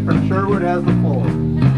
from Sherwood has the floor.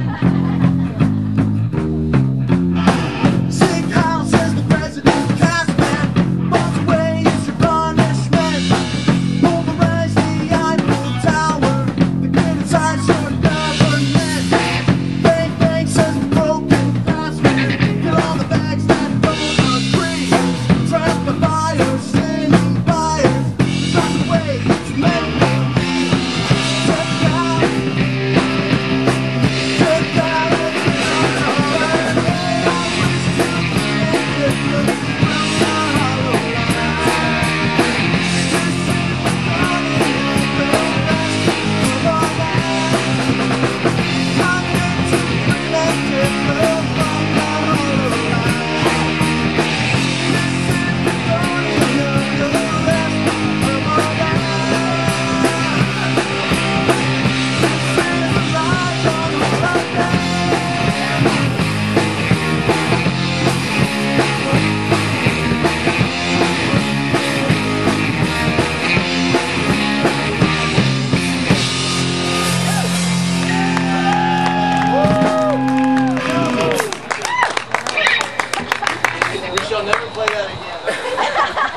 never play that again.